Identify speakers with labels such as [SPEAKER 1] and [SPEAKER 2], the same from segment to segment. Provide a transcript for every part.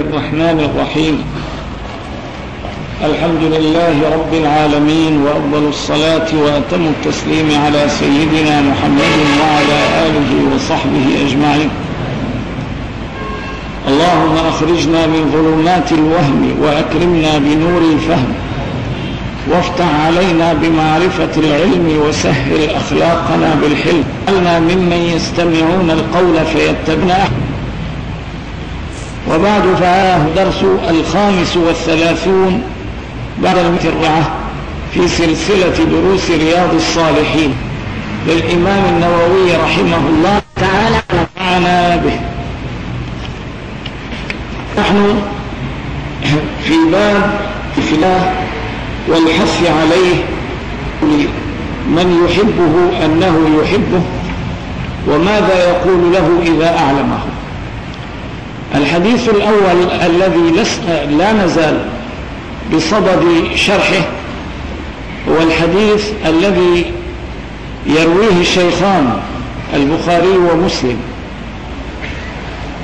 [SPEAKER 1] الرحمن الرحيم. الحمد لله رب العالمين وأفضل الصلاة وأتم التسليم على سيدنا محمد وعلى آله وصحبه أجمعين. اللهم أخرجنا من ظلمات الوهم وأكرمنا بنور الفهم. وافتح علينا بمعرفة العلم وسهل أخلاقنا بالحلم. علنا ممن يستمعون القول فيتبعون. وبعد فهذا درس الخامس والثلاثون بعد المترعة في سلسلة دروس رياض الصالحين للإمام النووي رحمه الله تعالى نفعنا به. نحن في باب الله والحث عليه من يحبه أنه يحبه وماذا يقول له إذا أعلمه. الحديث الأول الذي لا نزال بصدد شرحه هو الحديث الذي يرويه الشيخان البخاري ومسلم.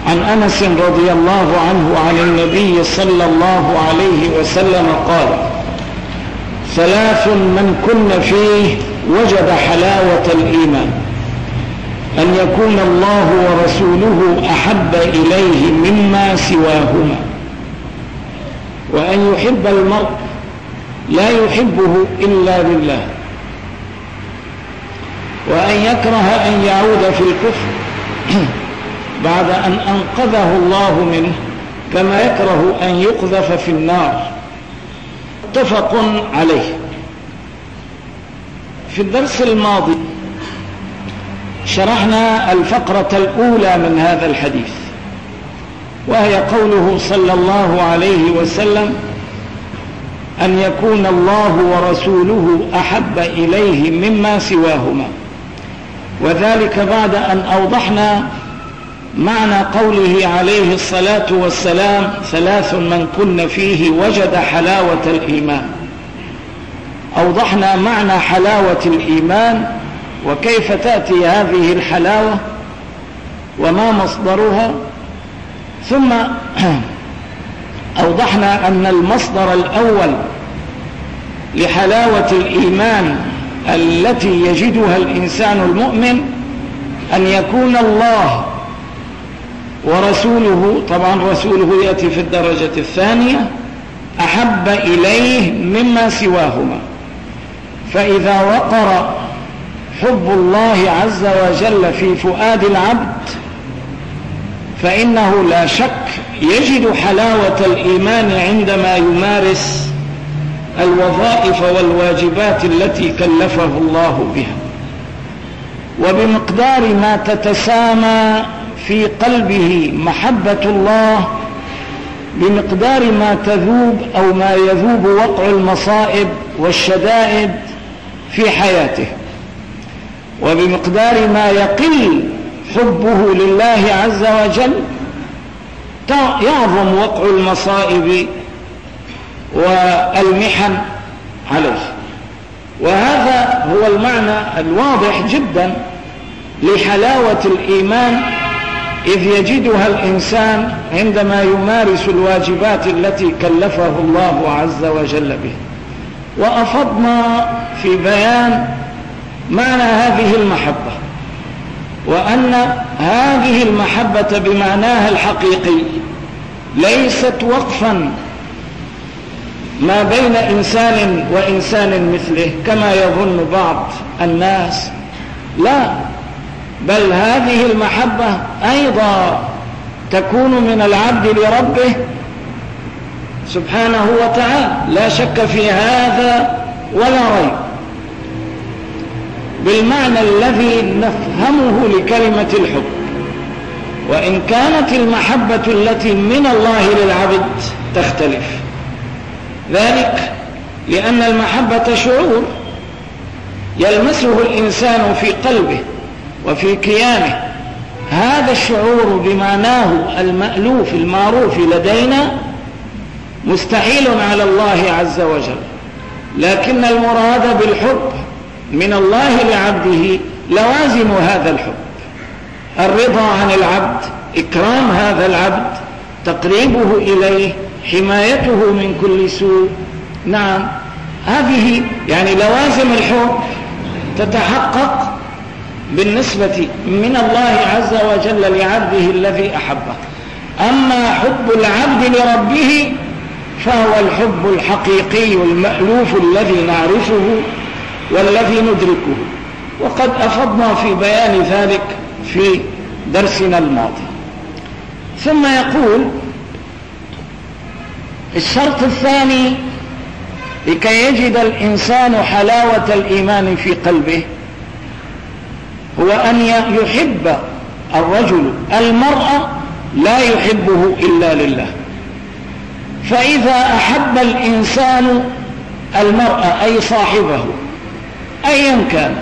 [SPEAKER 1] عن أنس رضي الله عنه عن النبي صلى الله عليه وسلم قال ثلاث من كن فيه وجد حلاوة الإيمان. أن يكون الله ورسوله أحب إليه مما سواهما. وأن يحب المرء لا يحبه إلا بالله وأن يكره أن يعود في الكفر بعد أن أنقذه الله منه كما يكره أن يقذف في النار. متفق عليه. في الدرس الماضي شرحنا الفقرة الأولى من هذا الحديث وهي قوله صلى الله عليه وسلم أن يكون الله ورسوله أحب إليه مما سواهما. وذلك بعد أن أوضحنا معنى قوله عليه الصلاة والسلام ثلاث من كن فيه وجد حلاوة الإيمان. أوضحنا معنى حلاوة الإيمان وكيف تأتي هذه الحلاوة وما مصدرها؟ ثم أوضحنا أن المصدر الأول لحلاوة الإيمان التي يجدها الإنسان المؤمن أن يكون الله ورسوله طبعا رسوله يأتي في الدرجة الثانية أحب إليه مما سواهما. فإذا وقر حب الله عز وجل في فؤاد العبد فإنه لا شك يجد حلاوة الإيمان عندما يمارس الوظائف والواجبات التي كلفه الله بها. وبمقدار ما تتسامى في قلبه محبة الله بمقدار ما تذوب أو ما يذوب وقع المصائب والشدائد في حياته. وبمقدار ما يقل حبه لله عز وجل يعظم وقع المصائب والمحن عليه. وهذا هو المعنى الواضح جدا لحلاوة الإيمان إذ يجدها الإنسان عندما يمارس الواجبات التي كلفه الله عز وجل به. وأفضنا في بيان معنى هذه المحبة وأن هذه المحبة بمعناها الحقيقي ليست وقفا ما بين إنسان وإنسان مثله كما يظن بعض الناس. لا بل هذه المحبة أيضا تكون من العبد لربه سبحانه وتعالى. لا شك في هذا ولا ريب. بالمعنى الذي نفهمه لكلمة الحب. وإن كانت المحبة التي من الله للعبد تختلف. ذلك لأن المحبة شعور يلمسه الإنسان في قلبه وفي كيانه. هذا الشعور بمعناه المألوف المعروف لدينا مستحيل على الله عز وجل. لكن المراد بالحب من الله لعبده لوازم هذا الحب. الرضا عن العبد إكرام هذا العبد تقريبه إليه حمايته من كل سوء. نعم هذه يعني لوازم الحب تتحقق بالنسبة من الله عز وجل لعبده الذي أحبه. أما حب العبد لربه فهو الحب الحقيقي المألوف الذي نعرفه والذي ندركه. وقد أفضنا في بيان ذلك في درسنا الماضي. ثم يقول الشرط الثاني لكي يجد الإنسان حلاوة الإيمان في قلبه هو أن يحب الرجل المرأة لا يحبه إلا لله. فإذا أحب الإنسان المرأة أي صاحبه أيا كان.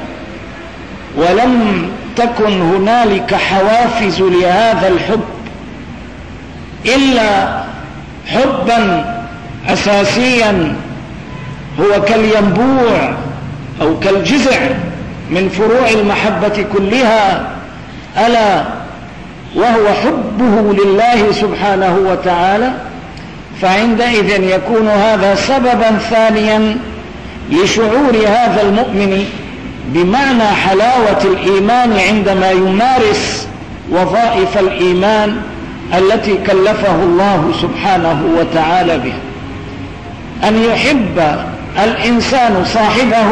[SPEAKER 1] ولم تكن هنالك حوافز لهذا الحب إلا حبا أساسيا هو كالينبوع أو كالجزع من فروع المحبة كلها ألا وهو حبه لله سبحانه وتعالى فعندئذ يكون هذا سببا ثانيا لشعور هذا المؤمن بمعنى حلاوة الإيمان عندما يمارس وظائف الإيمان التي كلفه الله سبحانه وتعالى بها أن يحب الإنسان صاحبه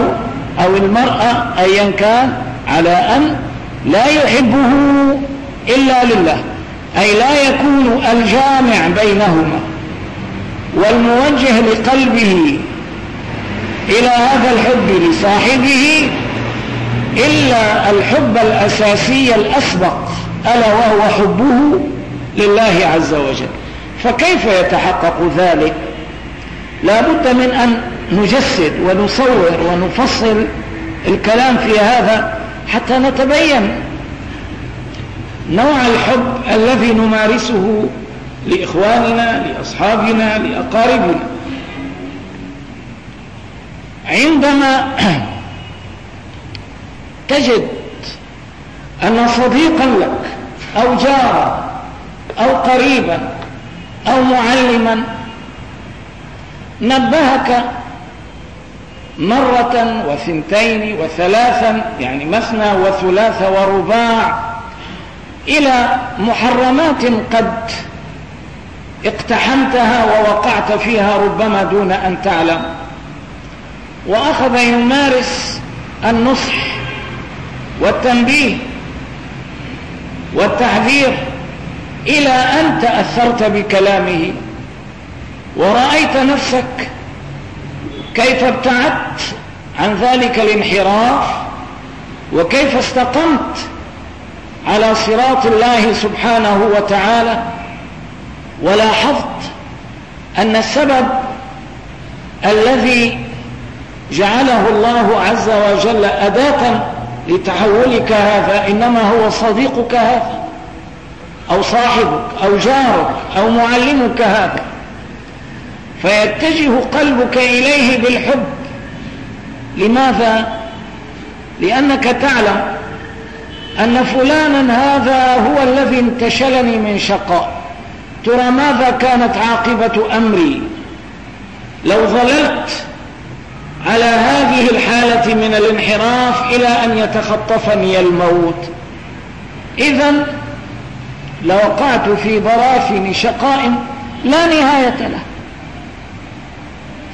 [SPEAKER 1] أو المرأة أيا كان على أن لا يحبه إلا لله أي لا يكون الجامع بينهما والموجه لقلبه إلى هذا الحب لصاحبه إلا الحب الأساسي الأسبق ألا وهو حبه لله عز وجل. فكيف يتحقق ذلك؟ لا بد من أن نجسد ونصور ونفصل الكلام في هذا حتى نتبين نوع الحب الذي نمارسه لإخواننا لأصحابنا لأقاربنا. عندما تجد أن صديقا لك أو جارا أو قريبا أو معلما نبهك مرة وثنتين وثلاثا يعني مثنى وثلاث ورباع إلى محرمات قد اقتحمتها ووقعت فيها ربما دون أن تعلم. وأخذ يمارس النصح والتنبيه والتحذير إلى أن تأثرت بكلامه. ورأيت نفسك كيف ابتعدت عن ذلك الانحراف وكيف استقمت على صراط الله سبحانه وتعالى ولاحظت أن السبب الذي جعله الله عز وجل أداة لتحولك هذا إنما هو صديقك هذا أو صاحبك أو جارك أو معلمك هذا. فيتجه قلبك إليه بالحب. لماذا؟ لأنك تعلم أن فلانا هذا هو الذي انتشلني من شقاء. ترى ماذا كانت عاقبة أمري؟ لو ظللت على هذه الحالة من الانحراف إلى أن يتخطفني الموت. إذا لوقعت في براثن شقاء لا نهاية له.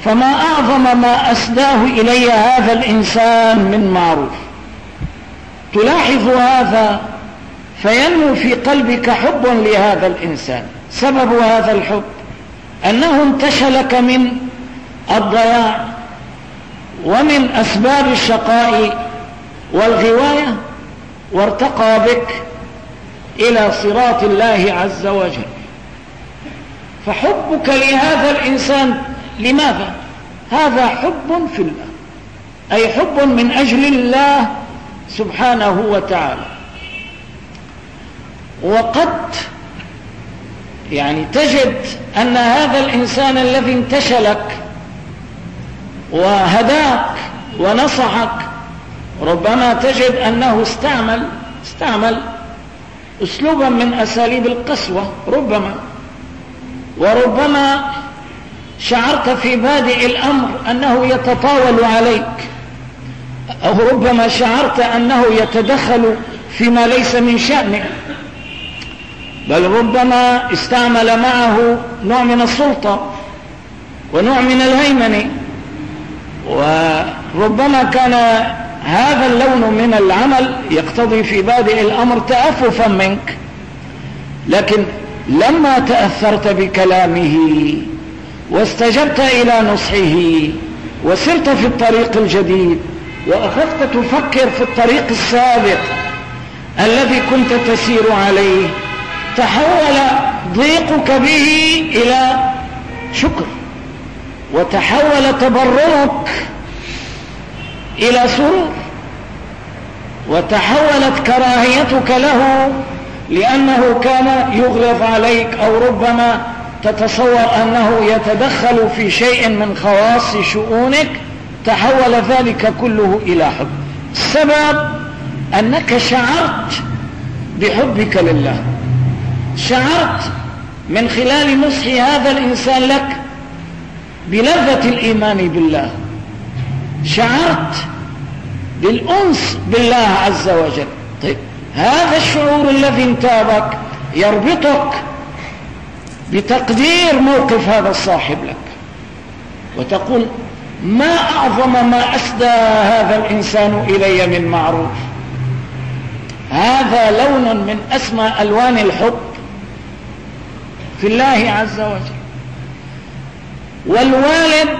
[SPEAKER 1] فما أعظم ما أسداه إلي هذا الإنسان من معروف. تلاحظ هذا فينمو في قلبك حب لهذا الإنسان. سبب هذا الحب أنه انتشلك من الضياع. ومن أسباب الشقاء والغواية وارتقى بك إلى صراط الله عز وجل فحبك لهذا الإنسان لماذا؟ هذا حب في الله أي حب من أجل الله سبحانه وتعالى وقد يعني تجد أن هذا الإنسان الذي انتشلك وهداك ونصحك. ربما تجد أنه استعمل استعمل أسلوبا من أساليب القسوة ربما. وربما شعرت في بادئ الأمر أنه يتطاول عليك. أو ربما شعرت أنه يتدخل فيما ليس من شأنك بل ربما استعمل معه نوع من السلطة ونوع من الهيمنة. وربما كان هذا اللون من العمل يقتضي في بادئ الأمر تأففا منك. لكن لما تأثرت بكلامه واستجبت إلى نصحه وسرت في الطريق الجديد وأخذت تفكر في الطريق السابق الذي كنت تسير عليه تحول ضيقك به إلى شكر. وتحول تبرمك إلى سرور. وتحولت كراهيتك له لأنه كان يغلظ عليك أو ربما تتصور أنه يتدخل في شيء من خواص شؤونك. تحول ذلك كله إلى حب. السبب أنك شعرت بحبك لله. شعرت من خلال نصح هذا الإنسان لك بلذة الإيمان بالله. شعرت بالأنس بالله عز وجل. طيب هذا الشعور الذي انتابك يربطك بتقدير موقف هذا الصاحب لك. وتقول ما أعظم ما أسدى هذا الإنسان إلي من معروف؟ هذا لون من أسمى ألوان الحب في الله عز وجل. والوالد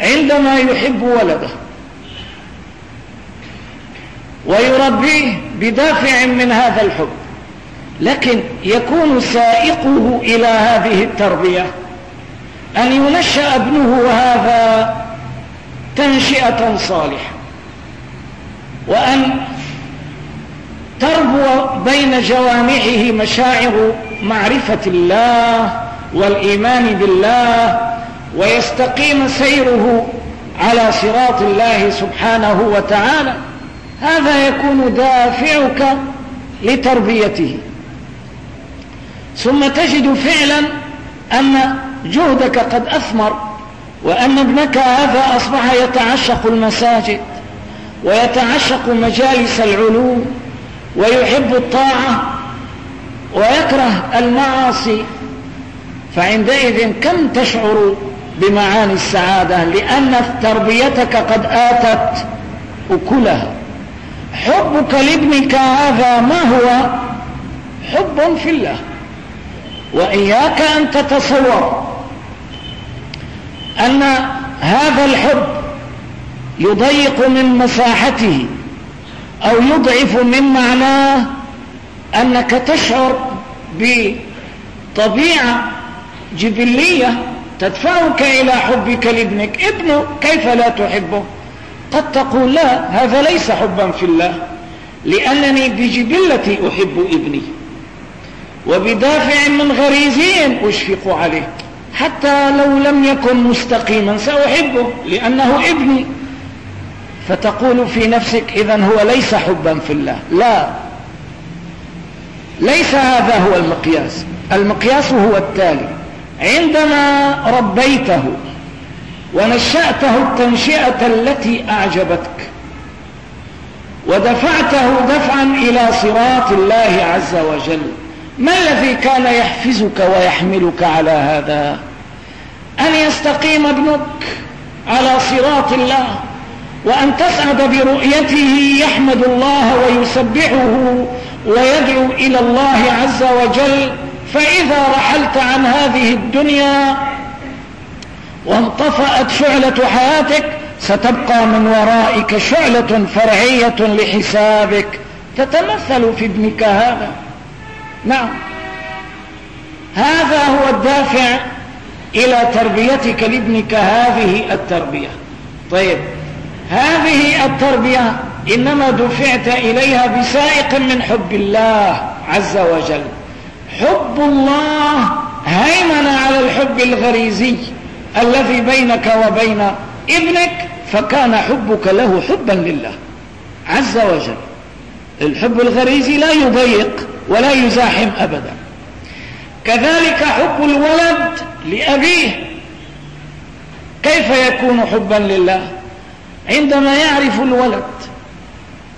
[SPEAKER 1] عندما يحب ولده ويربيه بدافع من هذا الحب لكن يكون سائقه إلى هذه التربية. أن ينشأ ابنه هذا تنشئة صالحة. وأن تربو بين جوامعه مشاعر معرفة الله والإيمان بالله ويستقيم سيره على صراط الله سبحانه وتعالى هذا يكون دافعك لتربيته. ثم تجد فعلا أن جهدك قد أثمر وأن ابنك هذا أصبح يتعشق المساجد ويتعشق مجالس العلوم ويحب الطاعة ويكره المعاصي فعندئذ كم تشعر بمعاني السعادة؟ لأن تربيتك قد آتت أكلها. حبك لابنك هذا ما هو؟ حب في الله. وإياك أن تتصور أن هذا الحب يضيق من مساحته أو يضعف من معناه أنك تشعر بطبيعة جبلية تدفعك إلى حبك لابنك. ابنه كيف لا تحبه؟ قد تقول لا هذا ليس حبا في الله لأنني بجبلتي أحب ابني وبدافع من غريزي أشفق عليه حتى لو لم يكن مستقيما سأحبه لأنه ابني. فتقول في نفسك إذا هو ليس حبا في الله. لا. ليس هذا هو المقياس. المقياس هو التالي. عندما ربيته ونشأته التنشئة التي أعجبتك ودفعته دفعا إلى صراط الله عز وجل ما الذي كان يحفزك ويحملك على هذا؟ أن يستقيم ابنك على صراط الله وأن تسعد برؤيته يحمد الله ويسبحه ويدعو إلى الله عز وجل فإذا رحلت عن هذه الدنيا وانطفأت شعلة حياتك ستبقى من ورائك شعلة فرعية لحسابك. تتمثل في ابنك هذا. نعم. هذا هو الدافع إلى تربيتك لابنك هذه التربية. طيب. هذه التربية إنما دفعت إليها بسائق من حب الله عز وجل. حب الله هيمن على الحب الغريزي الذي بينك وبين ابنك فكان حبك له حبا لله. عز وجل. الحب الغريزي لا يضيق ولا يزاحم أبدا. كذلك حب الولد لأبيه. كيف يكون حبا لله؟ عندما يعرف الولد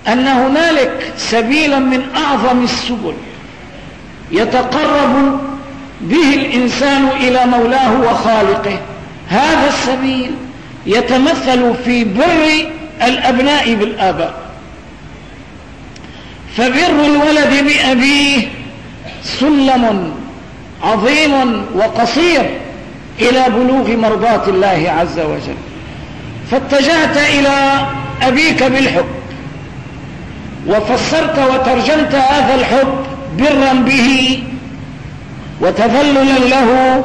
[SPEAKER 1] أن هنالك سبيلا من أعظم السبل يتقرب به الإنسان إلى مولاه وخالقه. هذا السبيل يتمثل في بر الأبناء بالآباء. فبر الولد بأبيه سلم عظيم وقصير إلى بلوغ مرضاة الله عز وجل. فاتجهت إلى أبيك بالحب. وفسرت وترجمت هذا الحب برا به وتذللا له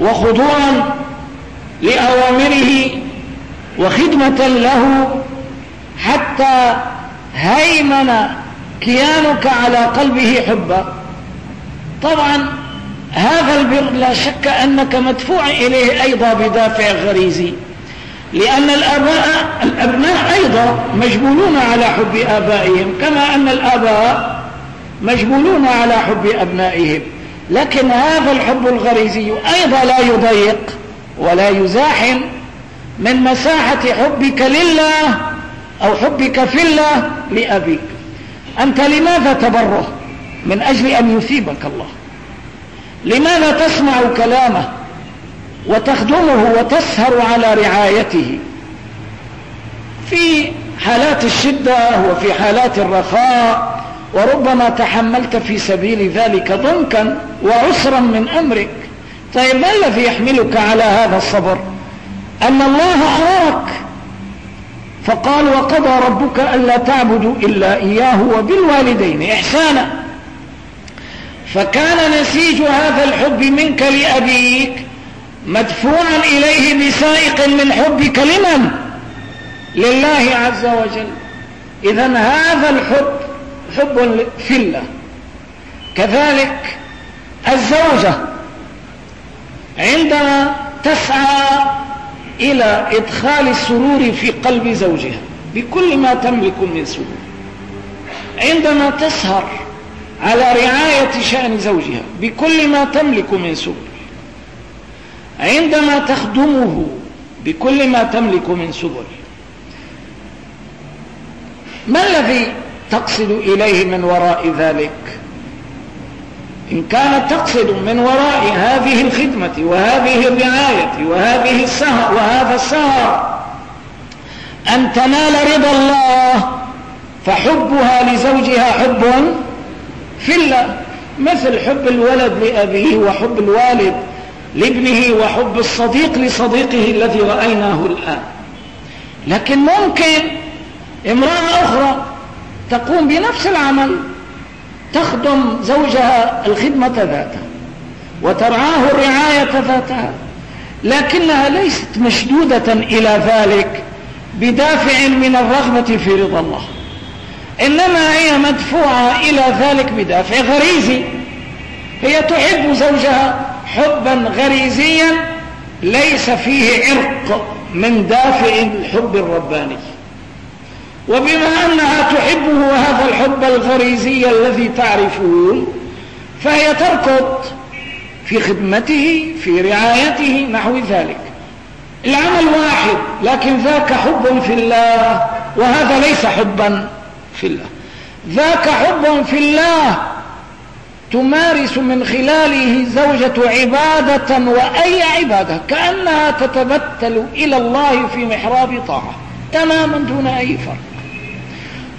[SPEAKER 1] وخضوعا لأوامره وخدمة له حتى هيمن كيانك على قلبه حبا. طبعا هذا البر لا شك أنك مدفوع إليه أيضا بدافع غريزي لأن الآباء الأبناء أيضا مجبولون على حب آبائهم كما أن الآباء مجبولون على حب أبنائهم. لكن هذا الحب الغريزي أيضا لا يضيق ولا يزاحم من مساحة حبك لله أو حبك في الله لأبيك. أنت لماذا تبره؟ من أجل أن يثيبك الله. لماذا تسمع كلامه وتخدمه وتسهر على رعايته؟ في حالات الشدة وفي حالات الرخاء وربما تحملت في سبيل ذلك ضنكا وعسرا من أمرك. طيب ما الذي يحملك على هذا الصبر؟ أن الله أراك فقال وقضى ربك ألا تعبدوا إلا إياه وبالوالدين إحسانا. فكان نسيج هذا الحب منك لأبيك مدفوعا إليه بسائق من حبك لمن؟ لله عز وجل. إذا هذا الحب حب في الله كذلك الزوجة. عندما تسعى إلى إدخال السرور في قلب زوجها بكل ما تملك من سرور. عندما تسهر على رعاية شأن زوجها بكل ما تملك من سرور. عندما تخدمه بكل ما تملك من سبل ما الذي تقصد إليه من وراء ذلك. إن كانت تقصد من وراء هذه الخدمة وهذه الرعاية وهذه السهر وهذا السهر أن تنال رضا الله فحبها لزوجها حب في الله مثل حب الولد لأبيه وحب الوالد لابنه وحب الصديق لصديقه الذي رأيناه الآن. لكن ممكن امرأة أخرى تقوم بنفس العمل تخدم زوجها الخدمة ذاتها وترعاه الرعاية ذاتها لكنها ليست مشدودة إلى ذلك بدافع من الرغبة في رضا الله. إنما هي مدفوعة إلى ذلك بدافع غريزي هي تحب زوجها حبا غريزيا ليس فيه عرق من دافع الحب الرباني. وبما أنها تحبه هذا الحب الغريزي الذي تعرفون فهي تركض في خدمته في رعايته نحو ذلك. العمل واحد لكن ذاك حب في الله وهذا ليس حبا في الله. ذاك حب في الله تمارس من خلاله زوجة عبادة وأي عبادة كأنها تتبتل إلى الله في محراب طاعة. تماما دون أي فرق.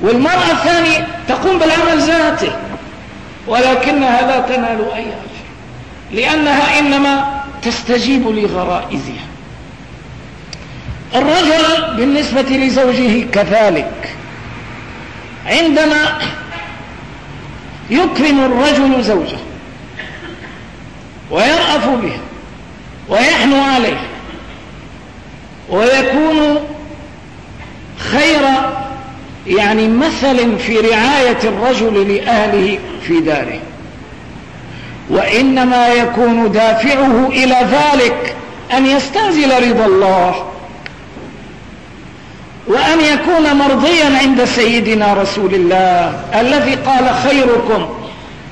[SPEAKER 1] والمرأة الثانية تقوم بالعمل ذاته ولكنها لا تنال أي أجر. لأنها إنما تستجيب لغرائزها. الرجل بالنسبة لزوجه كذلك. عندما يكرم الرجل زوجه ويرأف بها ويحنو عليه ويكون خير يعني مثل في رعاية الرجل لأهله في داره. وإنما يكون دافعه إلى ذلك أن يستنزل رضا الله وأن يكون مرضيا عند سيدنا رسول الله الذي قال خيركم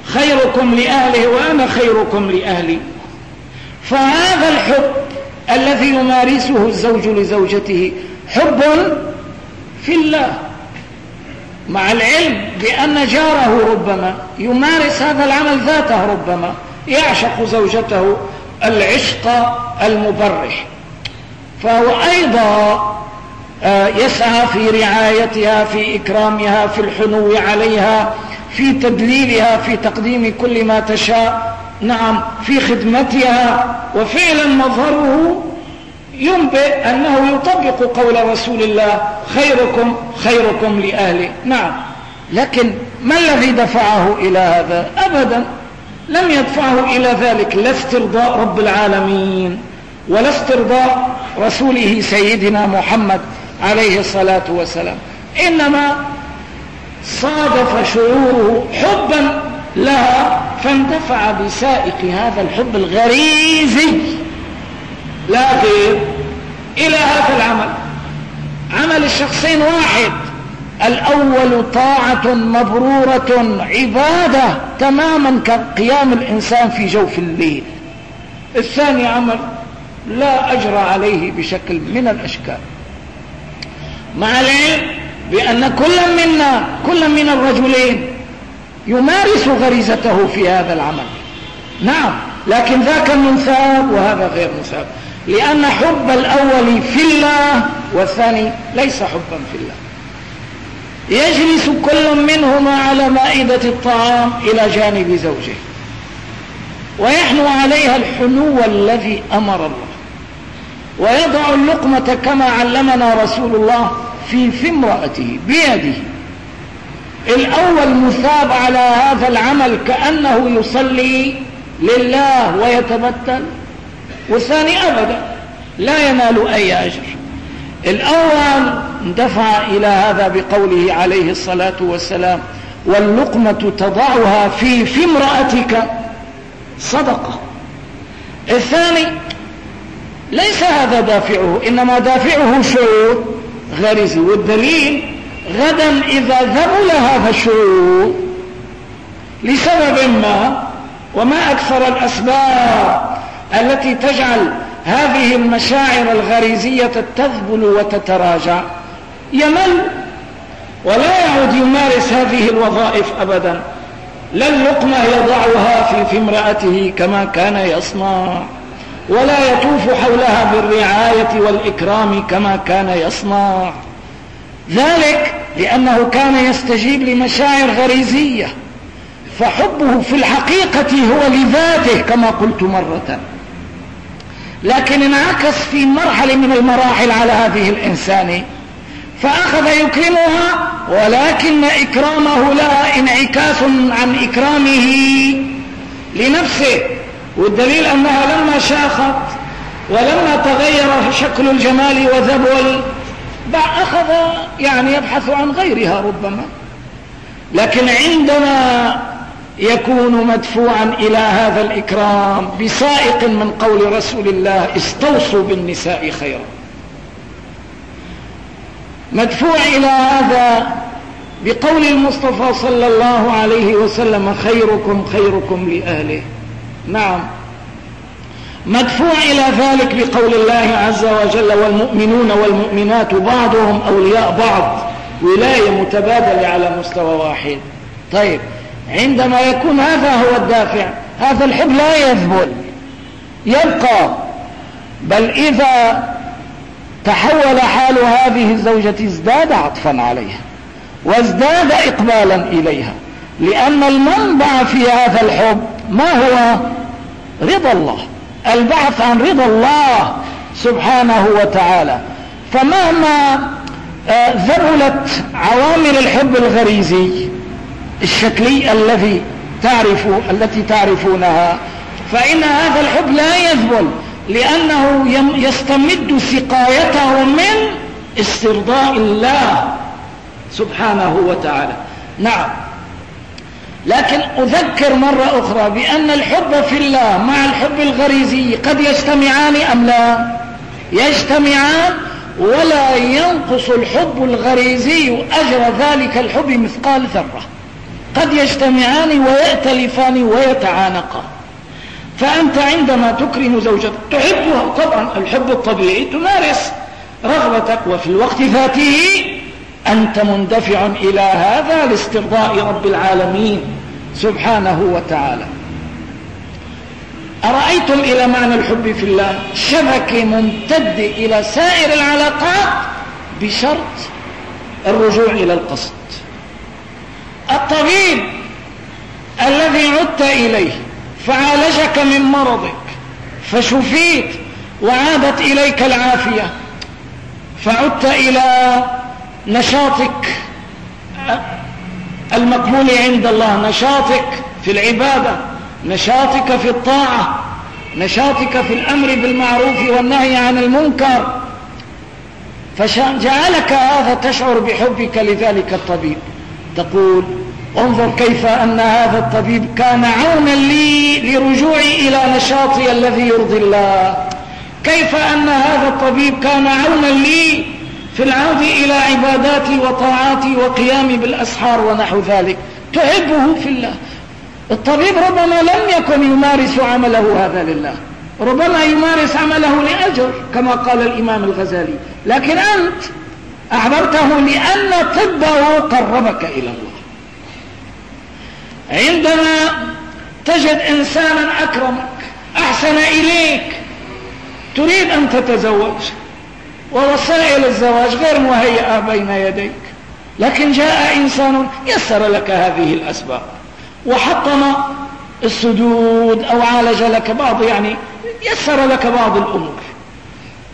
[SPEAKER 1] خيركم لأهله وأنا خيركم لأهلي. فهذا الحب الذي يمارسه الزوج لزوجته حب في الله. مع العلم بأن جاره ربما يمارس هذا العمل ذاته ربما يعشق زوجته العشق المبرح فهو أيضا آه، يسعى في رعايتها في إكرامها في الحنو عليها في تدليلها في تقديم كل ما تشاء. نعم في خدمتها وفعلا مظهره ينبئ أنه يطبق قول رسول الله خيركم خيركم لأهله. نعم. لكن ما الذي دفعه إلى هذا؟ أبدا لم يدفعه إلى ذلك لا استرضاء رب العالمين ولا استرضاء رسوله سيدنا محمد عليه الصلاة والسلام. إنما صادف شعوره حبا لها فاندفع بسائق هذا الحب الغريزي غير إلى هذا العمل. عمل الشخصين واحد. الأول طاعة مبرورة عبادة تماما كقيام الإنسان في جوف الليل. الثاني عمل لا أجر عليه بشكل من الأشكال. مع العلم بأن كل منا كل من الرجلين يمارس غريزته في هذا العمل. نعم لكن ذاك المثاب وهذا غير مثاب لأن حب الأول في الله والثاني ليس حبا في الله. يجلس كل منهما على مائدة الطعام إلى جانب زوجه. ويحنو عليها الحنو الذي أمر الله. ويضع اللقمة كما علمنا رسول الله في في امرأته بيده. الأول مثاب على هذا العمل كأنه يصلي لله ويتبتل. والثاني أبدا لا ينال أي أجر. الأول دفع إلى هذا بقوله عليه الصلاة والسلام واللقمة تضعها في في امرأتك صدقة. الثاني ليس هذا دافعه إنما دافعه شعور غريزي. والدليل غدا إذا ذبل هذا الشعور لسبب ما وما أكثر الأسباب التي تجعل هذه المشاعر الغريزية تذبل وتتراجع. يمل ولا يعود يمارس هذه الوظائف أبدا. لا اللقمة يضعها في في امرأته كما كان يصنع. ولا يطوف حولها بالرعاية والإكرام كما كان يصنع. ذلك لأنه كان يستجيب لمشاعر غريزية. فحبه في الحقيقة هو لذاته كما قلت مرة. لكن انعكس في مرحلة من المراحل على هذه الإنسان. فأخذ يكرمها ولكن إكرامه لها انعكاس عن إكرامه لنفسه. والدليل أنها لما شاخت ولما تغير شكل الجمال وذبل أخذ يعني يبحث عن غيرها ربما. لكن عندما يكون مدفوعا إلى هذا الإكرام بسائق من قول رسول الله استوصوا بالنساء خيرا. مدفوع إلى هذا بقول المصطفى صلى الله عليه وسلم خيركم خيركم لأهله. نعم. مدفوع إلى ذلك بقول الله عز وجل والمؤمنون والمؤمنات بعضهم أولياء بعض ولاية متبادلة على مستوى واحد. طيب. عندما يكون هذا هو الدافع هذا الحب لا يذبل يبقى. بل إذا تحول حال هذه الزوجة ازداد عطفا عليها وازداد إقبالا إليها. لأن المنبع في هذا الحب ما هو؟ رضا الله. البحث عن رضا الله سبحانه وتعالى. فمهما آه، ذبلت عوامل الحب الغريزي الشكلي الذي تعرف التي تعرفونها. فإن هذا الحب لا يذبل لأنه يستمد سقايته من استرضاء الله سبحانه وتعالى. نعم. لكن أذكر مرة أخرى بأن الحب في الله مع الحب الغريزي قد يجتمعان أم لا؟ يجتمعان ولا ينقص الحب الغريزي أجر ذلك الحب مثقال ذرة. قد يجتمعان ويأتلفان ويتعانقان. فأنت عندما تكرم زوجتك تحبها طبعا الحب الطبيعي تمارس رغبتك وفي الوقت ذاته أنت مندفع إلى هذا لاسترضاء رب العالمين سبحانه وتعالى. أرأيتم إلى معنى الحب في الله؟ شبكة ممتد إلى سائر العلاقات بشرط الرجوع إلى القصد. الطبيب الذي عدت إليه فعالجك من مرضك فشفيت وعادت إليك العافية. فعدت إلى نشاطك المقبول عند الله نشاطك في العبادة نشاطك في الطاعة نشاطك في الأمر بالمعروف والنهي عن المنكر. فجعلك هذا تشعر بحبك لذلك الطبيب. تقول انظر كيف أن هذا الطبيب كان عونا لي لرجوعي إلى نشاطي الذي يرضي الله. كيف أن هذا الطبيب كان عونا لي في العود إلى عباداتي وطاعاتي وقيامي بالأسحار ونحو ذلك. تحبه في الله. الطبيب ربما لم يكن يمارس عمله هذا لله. ربما يمارس عمله لأجر كما قال الإمام الغزالي. لكن أنت أحببته لأن طبه قربك إلى الله. عندما تجد إنسانا أكرمك أحسن إليك تريد أن تتزوج ووسائل الزواج غير مهيئة بين يديك. لكن جاء إنسان يسر لك هذه الأسباب وحطم السدود أو عالج لك بعض يعني يسر لك بعض الأمور.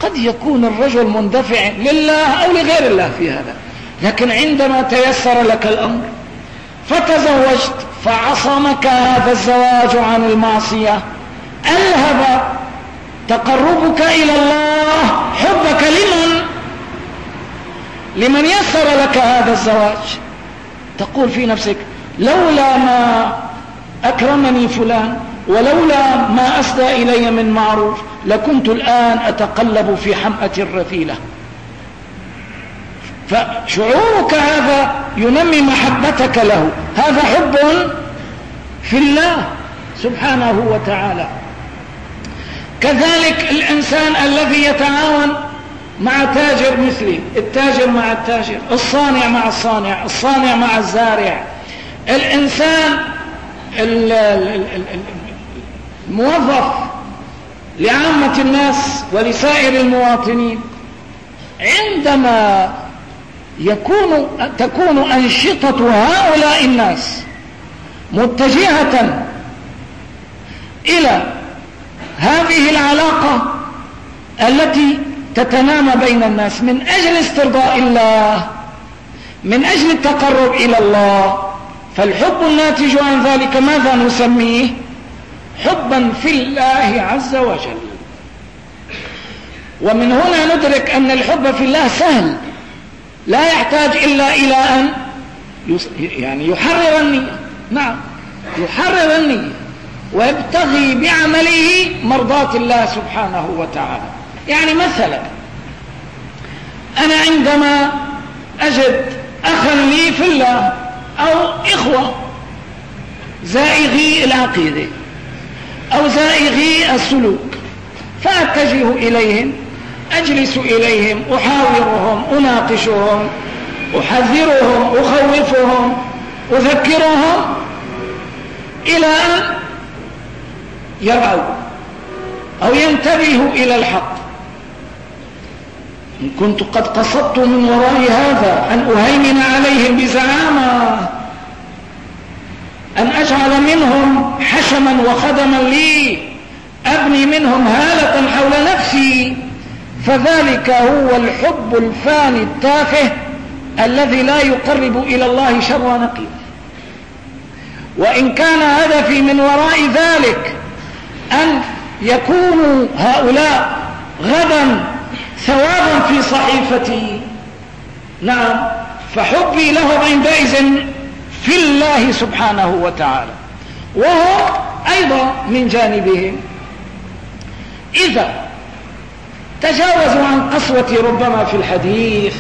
[SPEAKER 1] قد يكون الرجل مندفع لله أو لغير الله في هذا. لكن عندما تيسر لك الأمر فتزوجت فعصمك هذا الزواج عن المعصية ألهب تقربك إلى الله حبك لمن؟ لمن يسر لك هذا الزواج. تقول في نفسك لولا ما أكرمني فلان ولولا ما أسدى إلي من معروف لكنت الآن أتقلب في حمأة الرذيلة فشعورك هذا ينمي محبتك له. هذا حب في الله سبحانه وتعالى. كذلك الإنسان الذي يتعاون مع تاجر مثلي التاجر مع التاجر الصانع مع الصانع الصانع مع الزارع. الإنسان الموظف لعامة الناس ولسائر المواطنين. عندما يكون تكون أنشطة هؤلاء الناس متجهة إلى هذه العلاقة التي تتنامى بين الناس من أجل استرضاء الله من أجل التقرب إلى الله. فالحب الناتج عن ذلك ماذا نسميه؟ حبا في الله عز وجل. ومن هنا ندرك أن الحب في الله سهل. لا يحتاج إلا إلى أن يعني يحرر النية. نعم يحرر النية. ويبتغي بعمله مرضاة الله سبحانه وتعالى. يعني مثلا أنا عندما أجد أخا لي في الله أو إخوة زائغي العقيدة. أو زائغي السلوك. فأتجه إليهم أجلس إليهم أحاورهم أناقشهم أحذرهم أخوفهم أذكرهم إلى أن يرعوا أو ينتبهوا إلى الحق. إن كنت قد قصدت من وراء هذا أن أهيمن عليهم بزعامة أن أجعل منهم حشما وخدما لي أبني منهم هالة حول نفسي. فذلك هو الحب الفاني التافه الذي لا يقرب إلى الله شر نقيب وإن كان هدفي من وراء ذلك أن يكونوا هؤلاء غدا ثوابا في صحيفتي. نعم فحبي لهم عندئذ في الله سبحانه وتعالى. وهو أيضا من جانبهم. إذا تجاوزوا عن قسوة ربما في الحديث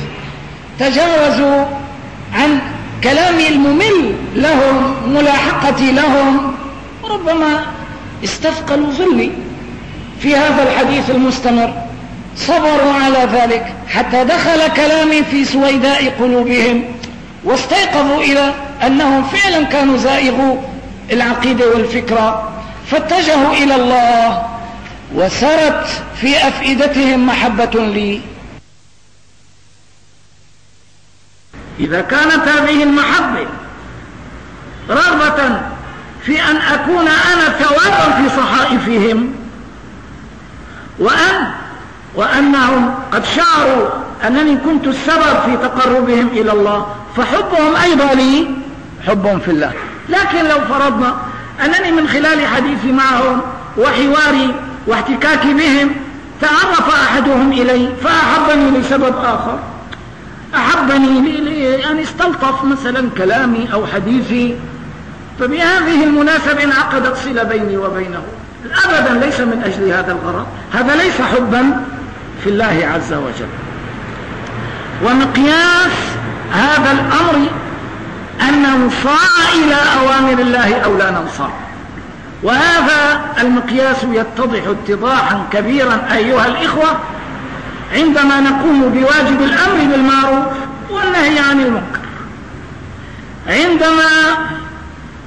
[SPEAKER 1] تجاوزوا عن كلامي الممل لهم ملاحقتي لهم ربما استثقلوا ظلي في هذا الحديث المستمر. صبروا على ذلك حتى دخل كلامي في سويداء قلوبهم. واستيقظوا إلى أنهم فعلا كانوا زائغوا العقيدة والفكرة فاتجهوا إلى الله وسرت في أفئدتهم محبة لي. إذا كانت هذه المحبة رغبة في أن أكون أنا ثوابا في صحائفهم وأن وأنهم قد شعروا أنني كنت السبب في تقربهم إلى الله. فحبهم أيضا لي. حب في الله. لكن لو فرضنا أنني من خلال حديثي معهم وحواري واحتكاكي بهم تعرف أحدهم إلي فأحبني لسبب آخر. أحبني يعني استلطف مثلا كلامي أو حديثي. فبهذه المناسبة انعقدت صلة بيني وبينه. أبدا ليس من أجل هذا الغرض. هذا ليس حبا في الله عز وجل. ومقياس هذا الأمر أن ننصاع إلى أوامر الله أو لا ننصاع وهذا المقياس يتضح اتضاحا كبيرا أيها الإخوة عندما نقوم بواجب الأمر بالمعروف والنهي عن المنكر. عندما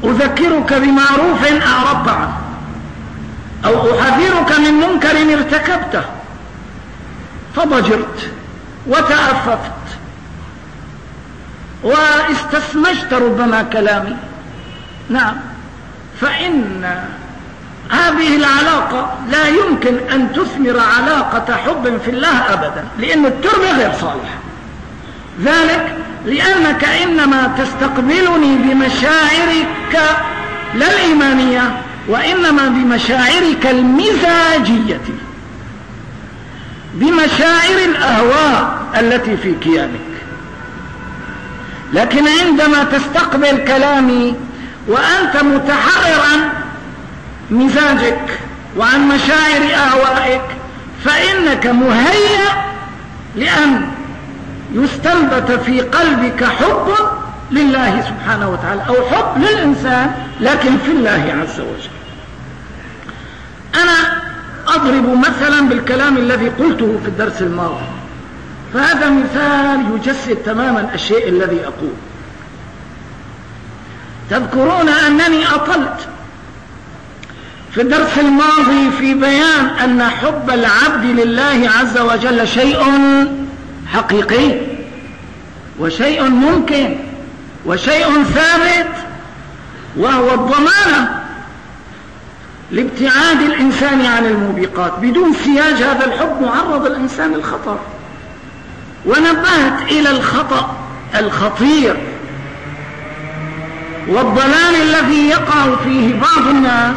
[SPEAKER 1] أذكرك بمعروف أعرضت عنه أو أحذرك من منكر ارتكبته فضجرت. وتأففت واستسمجت ربما كلامي. نعم. فإن هذه العلاقة لا يمكن أن تثمر علاقة حب في الله أبدا لأن التربة غير صالحة. ذلك لأنك إنما تستقبلني بمشاعرك لا الإيمانية وإنما بمشاعرك المزاجية. بمشاعر الأهواء التي في كيانك. لكن عندما تستقبل كلامي وأنت متحرر عن مزاجك وعن مشاعر أهوائك فإنك مهيأ لأن يستنبت في قلبك حب لله سبحانه وتعالى أو حب للإنسان لكن في الله عز وجل. أنا أضرب مثلا بالكلام الذي قلته في الدرس الماضي. فهذا مثال يجسد تماما الشيء الذي أقول. تذكرون أنني أطلت في الدرس الماضي في بيان أن حب العبد لله عز وجل شيء حقيقي وشيء ممكن وشيء ثابت وهو الضمانة لابتعاد الإنسان عن الموبقات بدون سياج هذا الحب معرض الإنسان للخطر. ونبهت إلى الخطأ الخطير والضلال الذي يقع فيه بعض الناس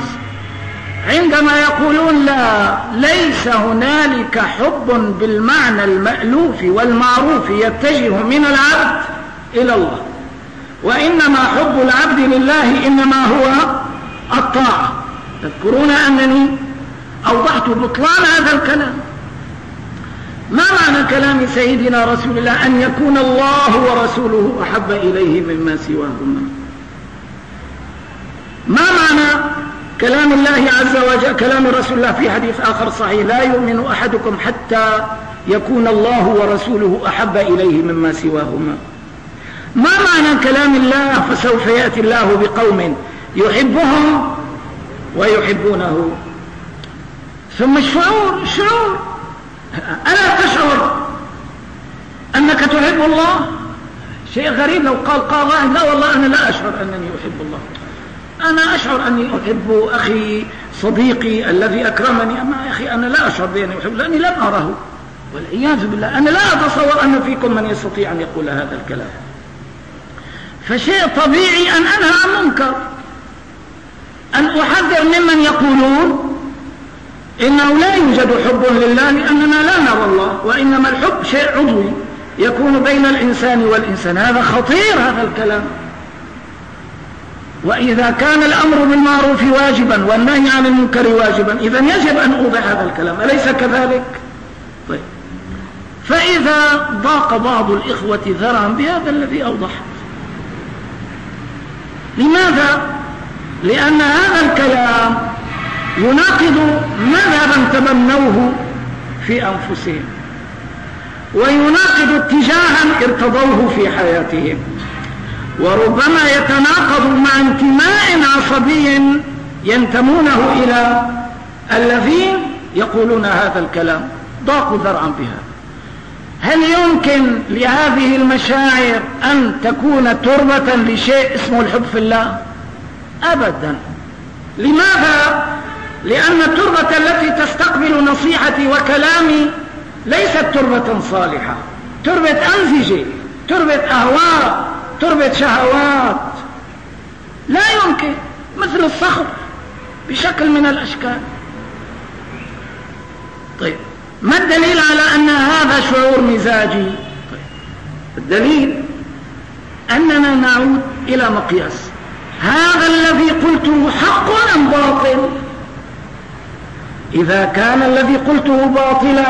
[SPEAKER 1] عندما يقولون لا ليس هنالك حب بالمعنى المألوف والمعروف يتجه من العبد إلى الله. وإنما حب العبد لله إنما هو الطاعة. تذكرون أنني أوضحت بطلان هذا الكلام. ما معنى كلام سيدنا رسول الله أن يكون الله ورسوله أحب إليه مما سواهما؟ ما معنى كلام الله عز وجل كلام رسول الله في حديث آخر صحيح لا يؤمن أحدكم حتى يكون الله ورسوله أحب إليه مما سواهما؟ ما معنى كلام الله فسوف يأتي الله بقوم يحبهم ويحبونه. ثم الشعور الشعور ألا تشعر أنك تحب الله؟ شيء غريب لو قال قال لا والله أنا لا أشعر أنني أحب الله. أنا أشعر أني أحب أخي صديقي الذي أكرمني. أما يا أخي أنا لا أشعر بأني أحب لأني لم أره. والعياذ بالله أنا لا أتصور أن فيكم من يستطيع أن يقول هذا الكلام. فشيء طبيعي أن أنهى عن منكر. أن أحذر ممن يقولون إنه لا يوجد حب لله لأننا لا نرى الله وإنما الحب شيء عضوي يكون بين الإنسان والإنسان. هذا خطير هذا الكلام. وإذا كان الأمر بالمعروف واجبا والنهي عن المنكر واجبا إذا يجب أن أوضح هذا الكلام. أليس كذلك؟ طيب. فإذا ضاق بعض الإخوة ذرعا بهذا الذي أوضحت. لماذا؟ لأن هذا الكلام يناقض مذهبا تبنوه في أنفسهم ويناقض اتجاها ارتضوه في حياتهم وربما يتناقض مع انتماء عصبي ينتمونه إلى الذين يقولون هذا الكلام. ضاقوا ذرعا بها. هل يمكن لهذه المشاعر أن تكون تربة لشيء اسمه الحب في الله؟ أبدا. لماذا؟ لأن التربة التي تستقبل نصيحتي وكلامي ليست تربة صالحة. تربة أنزجة تربة أهواء تربة شهوات. لا يمكن مثل الصخر بشكل من الأشكال. طيب ما الدليل على أن هذا شعور مزاجي؟ طيب. الدليل أننا نعود إلى مقياس. هذا الذي قلته حق أم باطل؟ إذا كان الذي قلته باطلا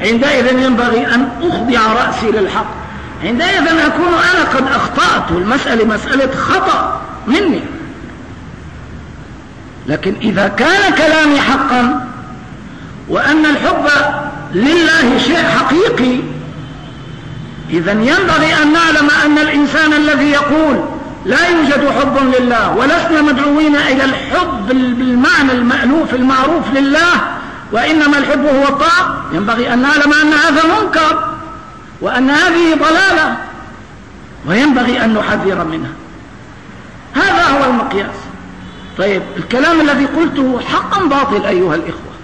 [SPEAKER 1] عندئذ ينبغي أن أخضع رأسي للحق. عندئذ أكون أنا قد أخطأت المسألة مسألة خطأ مني. لكن إذا كان كلامي حقا وأن الحب لله شيء حقيقي إذا ينبغي أن نعلم أن الإنسان الذي يقول لا يوجد حب لله ولسنا مدعوين إلى الحب بالمعنى المألوف المعروف لله وإنما الحب هو الطاعة. ينبغي أن نعلم أن هذا منكر وأن هذه ضلالة وينبغي أن نحذر منها. هذا هو المقياس. طيب الكلام الذي قلته حقا باطل أيها الإخوة.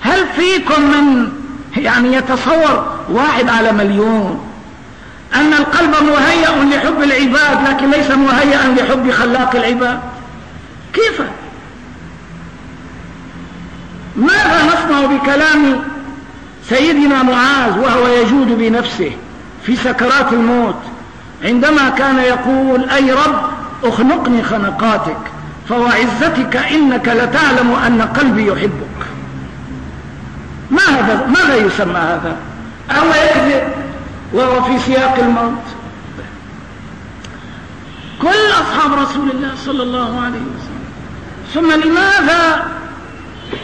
[SPEAKER 1] هل فيكم من يعني يتصور واحد على مليون أن القلب مهيأ لحب العباد لكن ليس مهيئا لحب خلاق العباد. كيف؟ ماذا نصنع بكلام سيدنا معاذ وهو يجود بنفسه في سكرات الموت؟ عندما كان يقول أي رب اخنقني خنقاتك فوعزتك إنك لتعلم أن قلبي يحبك. ما هذا؟ ماذا يسمى هذا؟ أو يكذب. وهو في سياق الموت. كل أصحاب رسول الله صلى الله عليه وسلم. ثم لماذا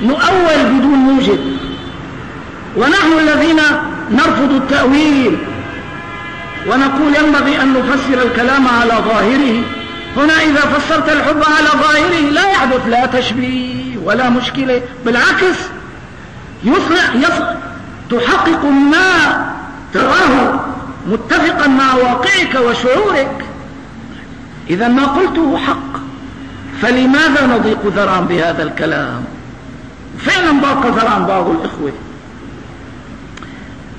[SPEAKER 1] نؤول بدون موجب؟ ونحن الذين نرفض التأويل ونقول ينبغي أن نفسر الكلام على ظاهره. هنا إذا فسرت الحب على ظاهره لا يحدث لا تشبيه ولا مشكلة بالعكس يصلح, يصلح تحقق ما تراه متفقا مع واقعك وشعورك. إذا ما قلته حق فلماذا نضيق ذرعا بهذا الكلام؟ فعلا ضاق ذرعا بعض الإخوة.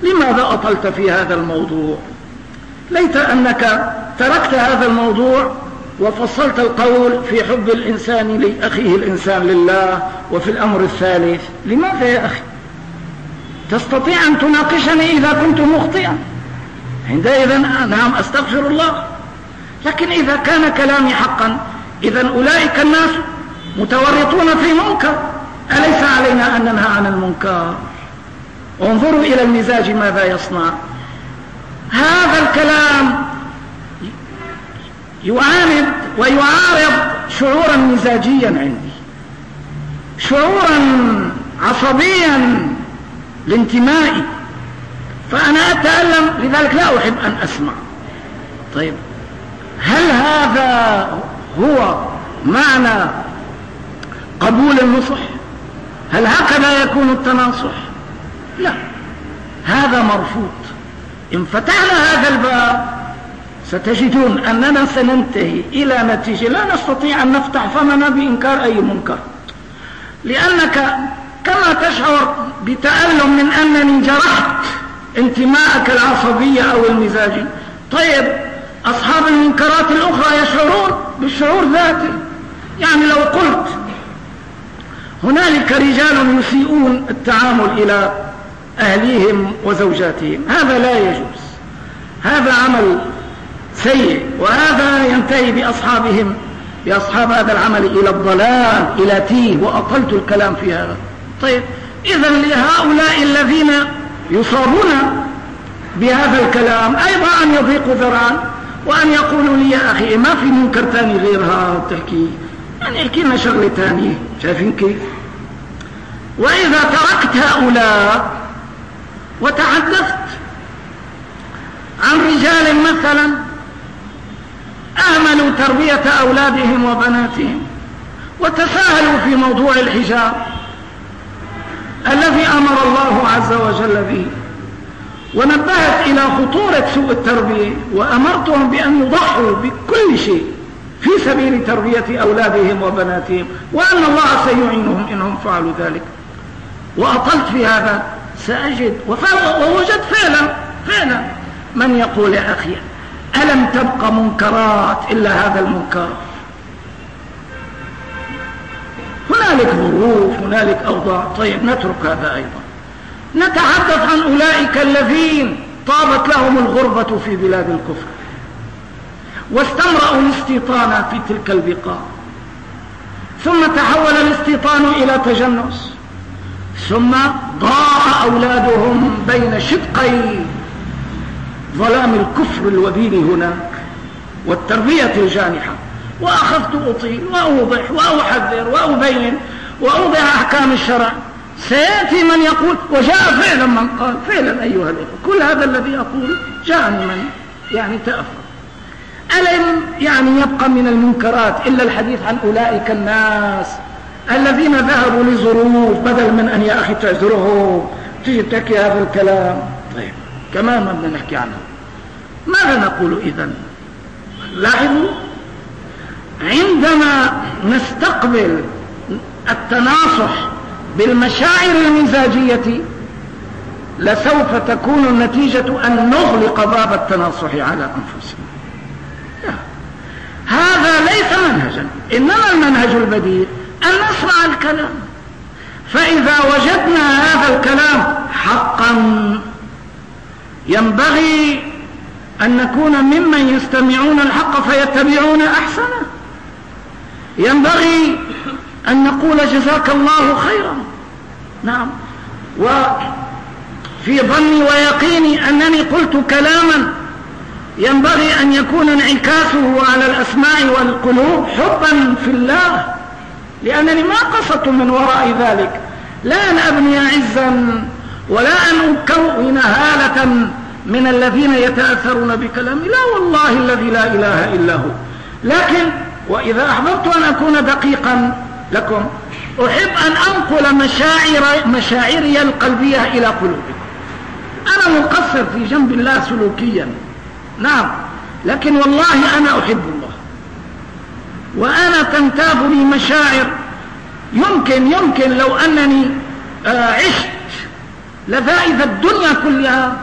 [SPEAKER 1] لماذا أطلت في هذا الموضوع؟ ليت أنك تركت هذا الموضوع وفصلت القول في حب الإنسان لأخيه الإنسان لله وفي الأمر الثالث. لماذا يا أخي؟ تستطيع أن تناقشني إذا كنت مخطئا. عندئذ نعم أستغفر الله. لكن إذا كان كلامي حقا إذا أولئك الناس متورطون في منكر. أليس علينا أن ننهى عن المنكر؟ انظروا إلى المزاج ماذا يصنع. هذا الكلام يعاند ويعارض شعورا مزاجيا عندي شعورا عصبيا لانتمائي. فأنا أتألم لذلك لا أحب أن أسمع. طيب هل هذا هو معنى قبول النصح؟ هل هكذا يكون التناصح؟ لا. هذا مرفوض. إن فتحنا هذا الباب ستجدون أننا سننتهي إلى نتيجة لا نستطيع أن نفتح فمنا بإنكار أي منكر. لأنك كما تشعر بتألم من أنني جرحت انتماءك العصبية أو المزاجي. طيب أصحاب المنكرات الأخرى يشعرون بالشعور ذاته يعني لو قلت هنالك رجال يسيئون التعامل إلى أهليهم وزوجاتهم. هذا لا يجوز. هذا عمل سيء وهذا ينتهي بأصحابهم بأصحاب هذا العمل إلى الضلال إلى تيه وأطلت الكلام في هذا. طيب إذا لهؤلاء الذين يصابون بهذا الكلام أيضا أن يضيقوا ذرعا وأن يقولوا لي يا أخي ما في منكر تاني غير هذا تحكي يعني احكي لنا شغلة تانية شايفين كيف؟ وإذا تركت هؤلاء وتحدثت عن رجال مثلا أهملوا تربية أولادهم وبناتهم وتساهلوا في موضوع الحجاب الذي أمر الله عز وجل به. ونبهت إلى خطورة سوء التربية وأمرتهم بأن يضحوا بكل شيء في سبيل تربية أولادهم وبناتهم وأن الله سيعينهم إنهم فعلوا ذلك. وأطلت في هذا سأجد ووجدت فعلا فعلا. من يقول يا أخي ألم تبق منكرات إلا هذا المنكر؟ هنالك ظروف هنالك أوضاع. طيب نترك هذا أيضا. نتحدث عن أولئك الذين طابت لهم الغربة في بلاد الكفر واستمرأوا الاستيطان في تلك البقاع. ثم تحول الاستيطان إلى تجنس. ثم ضاع أولادهم بين شقي ظلام الكفر الوبيل هناك والتربية الجانحة. وأخذت أطيل وأوضح وأحذر وأبين وأوضع أحكام الشرع. سيأتي من يقول وجاء فعلا من قال فعلا أيها الأخوة كل هذا الذي أقول جاءني من يعني تأثر ألم يعني يبقى من المنكرات إلا الحديث عن أولئك الناس الذين ذهبوا لظروف بدل من أن يا أخي تعذرهم تجي تحكي هذا الكلام؟ طيب كمان ما بدنا نحكي عنه. ماذا نقول إذا لاحظوا؟ عندما نستقبل التناصح بالمشاعر المزاجية لسوف تكون النتيجة أن نغلق باب التناصح على أنفسنا. هذا ليس منهجا إنما المنهج البديل أن نسمع الكلام. فإذا وجدنا هذا الكلام حقا ينبغي أن نكون ممن يستمعون الحق فيتبعون أحسنه. ينبغي أن نقول جزاك الله خيرا. نعم. وفي ظني ويقيني أنني قلت كلاما. ينبغي أن يكون انعكاسه على الأسماع والقلوب حبا في الله لأنني ما قصدت من وراء ذلك. لا أن أبني عزا ولا أن أكون هالة من الذين يتأثرون بكلامي. لا والله الذي لا إله إلا هو. لكن وإذا أحببت أن أكون دقيقا لكم أحب أن أنقل مشاعر مشاعري القلبية إلى قلوبكم. أنا مقصر في جنب الله سلوكيا. نعم لكن والله أنا أحب الله. وأنا تنتاب لي مشاعر. يمكن يمكن لو أنني آه، عشت لذائذ الدنيا كلها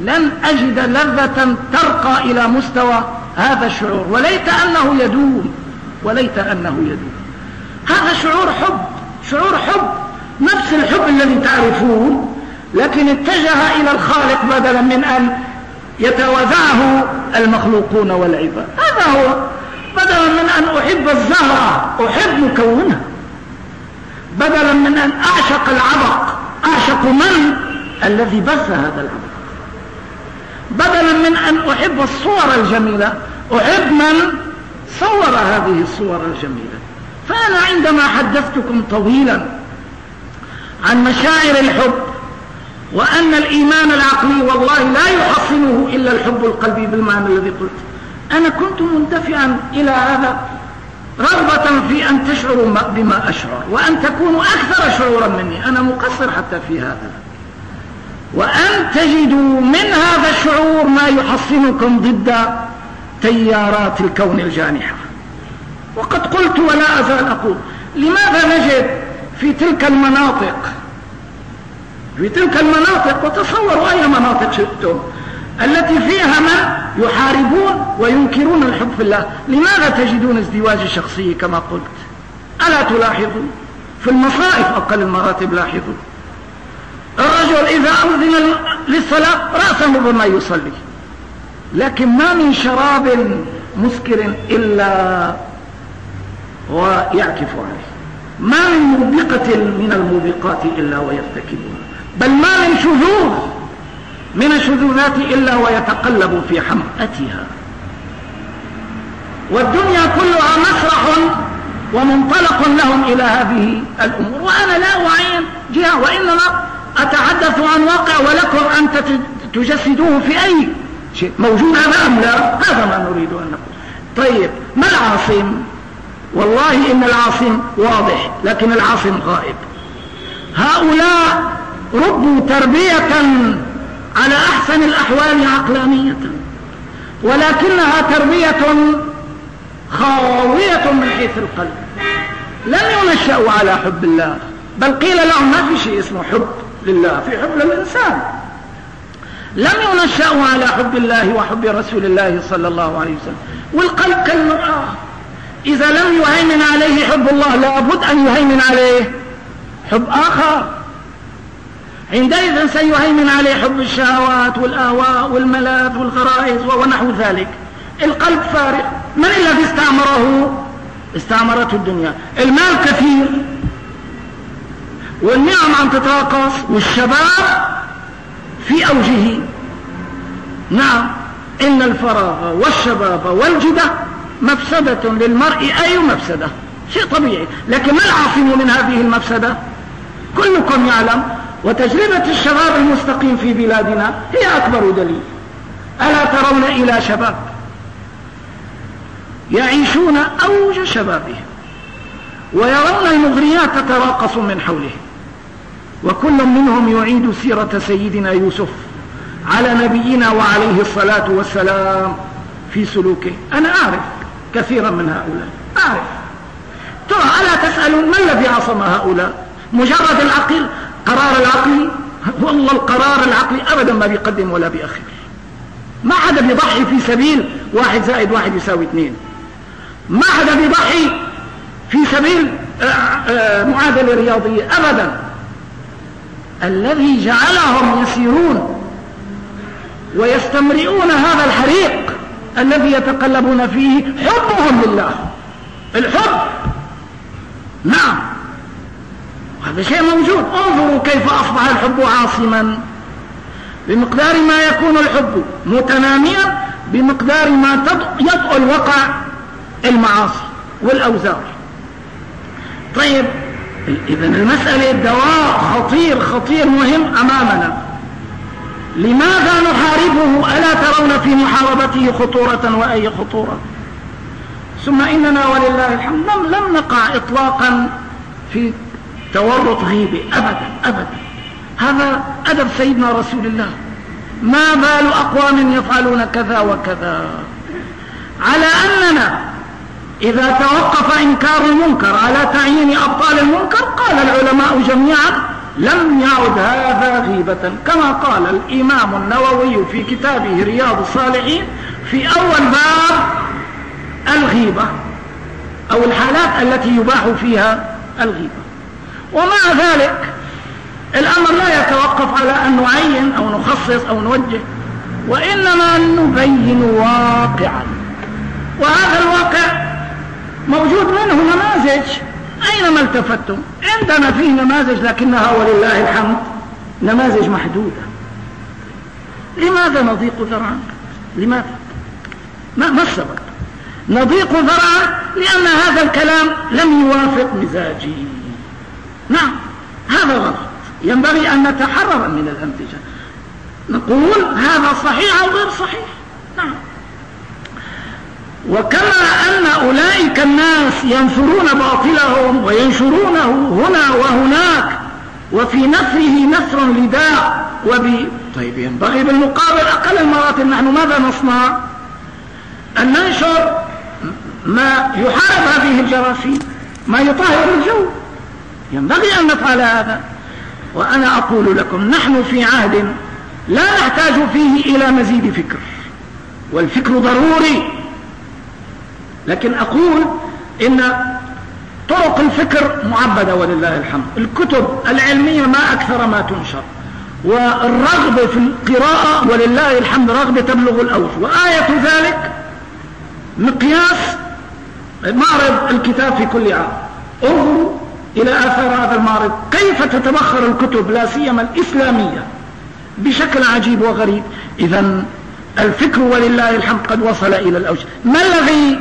[SPEAKER 1] لن أجد لذة ترقى إلى مستوى هذا الشعور. وليت أنه يدوم. وليت أنه يدوم هذا شعور حب شعور حب. نفس الحب الذي تعرفون لكن اتجه إلى الخالق بدلا من أن يتوازعه المخلوقون والعباد. هذا هو. بدلا من أن أحب الزهرة أحب مكونها. بدلا من أن أعشق العبق أعشق من؟ الذي بث هذا العبق. بدلا من أن أحب الصور الجميلة أحب من؟ صور هذه الصور الجميلة. فأنا عندما حدثتكم طويلا عن مشاعر الحب وأن الإيمان العقلي والله لا يحصله إلا الحب القلبي بالمعنى الذي قلت أنا كنت مندفعا إلى هذا رغبة في أن تشعروا بما أشعر وأن تكونوا أكثر شعورا مني. أنا مقصر حتى في هذا. وأن تجدوا من هذا الشعور ما يحصنكم ضد تيارات الكون الجانحة. وقد قلت ولا أزال أقول لماذا نجد في تلك المناطق؟ في تلك المناطق وتصوروا أي مناطق شئتم التي فيها من يحاربون وينكرون الحب في الله. لماذا تجدون ازدواج الشخصية كما قلت؟ ألا تلاحظوا في المصائف أقل المراتب لاحظوا الرجل إذا أذن للصلاة رأسه بما يصلي. لكن ما من شراب مسكر إلا ويعكف عليه. ما من موبقة من الموبقات إلا ويرتكبها. بل ما من شذوذ من الشذوذات إلا ويتقلب في حمأتها. والدنيا كلها مسرح ومنطلق لهم إلى هذه الأمور. وأنا لا أعين جهة وإنما أتحدث عن واقع ولكم أن تجسدوه في أي شيء موجود أم لا؟ هذا ما نريد أن نقول. طيب ما العاصم؟ والله إن العاصم واضح لكن العاصم غائب. هؤلاء ربوا تربية على أحسن الأحوال عقلانية ولكنها تربية خاوية من حيث القلب. لم ينشأوا على حب الله بل قيل لهم ما في شيء اسمه حب لله في حب للإنسان لم ينشأوا على حب الله وحب رسول الله صلى الله عليه وسلم. والقلب كالمرآة. إذا لم يهيمن عليه حب الله لابد أن يهيمن عليه حب آخر. عندئذ سيهيمن عليه حب الشهوات والآواء والملاذ والغرائز ونحو ذلك. القلب فارغ. من الذي استعمره؟ استعمرته الدنيا. المال كثير. والنعم عم تتراقص. والشباب في أوجه. نعم. إن الفراغ والشباب والجدة مفسدة للمرء أي مفسدة؟ شيء طبيعي. لكن ما العاصم من هذه المفسدة؟ كلكم يعلم. وتجربة الشباب المستقيم في بلادنا هي أكبر دليل. ألا ترون إلى شباب يعيشون أوج شبابهم ويرون المغريات تتراقص من حولهم. وكل منهم يعيد سيرة سيدنا يوسف على نبينا وعليه الصلاة والسلام في سلوكه. أنا أعرف كثيرا من هؤلاء. أعرف. ترى ألا تسألون ما الذي عصم هؤلاء؟ مجرد العقل؟ قرار العقل؟ والله القرار العقلي أبدا ما بيقدم ولا بيأخر ما حدا بيضحي في سبيل واحد زائد واحد يساوي اثنين. ما حدا بيضحي في سبيل آه، آه، معادلة رياضية أبدا. الذي جعلهم يسيرون ويستمرئون هذا الحريق الذي يتقلبون فيه حبهم لله. الحب. نعم. هذا شيء موجود. انظروا كيف أصبح الحب عاصما. بمقدار ما يكون الحب متناميا بمقدار ما يطأ الوقع المعاصي والأوزار. طيب. إذا المسألة دواء خطير خطير مهم أمامنا. لماذا نحاربه؟ ألا ترون في محاربته خطورة وأي خطورة؟ ثم إننا ولله الحمد لم نقع إطلاقا في تورط غيبة أبدا أبدا. هذا أدب سيدنا رسول الله. ما بال أقوام يفعلون كذا وكذا؟ على أننا إذا توقف إنكار المنكر على تعيين أبطال المنكر قال العلماء جميعا لم يعد هذا غيبة كما قال الإمام النووي في كتابه رياض الصالحين في أول باب الغيبة أو الحالات التي يباح فيها الغيبة. ومع ذلك الأمر لا يتوقف على أن نعين أو نخصص أو نوجه وإنما نبين واقعا. وهذا الواقع موجود منه نماذج؟ أينما التفتم؟ عندنا فيه نماذج لكنها ولله الحمد. نماذج محدودة. لماذا نضيق ذرعا لماذا؟ ما, ما السبب؟ نضيق ذرعا لأن هذا الكلام لم يوافق مزاجي. نعم هذا غلط. ينبغي أن نتحرر من الأنتجة. نقول هذا صحيح أو غير صحيح؟ نعم. وكما أن أولئك الناس ينثرون باطلهم وينشرونه هنا وهناك وفي نثره نثر لداء وب طيب ينبغي بالمقابل أقل المراتب نحن ماذا نصنع؟ أن ننشر ما يحارب هذه الجراثيم ما يطهر الجو. ينبغي أن نفعل هذا. وأنا أقول لكم نحن في عهد لا نحتاج فيه إلى مزيد فكر والفكر ضروري. لكن أقول إن طرق الفكر معبدة ولله الحمد. الكتب العلمية ما أكثر ما تنشر. والرغبة في القراءة ولله الحمد رغبة تبلغ الأوج. وآية ذلك مقياس معرض الكتاب في كل عام. انظروا إلى آثار هذا المعرض. كيف تتبخر الكتب لا سيما الإسلامية بشكل عجيب وغريب. إذا الفكر ولله الحمد قد وصل إلى الأوج. ما الذي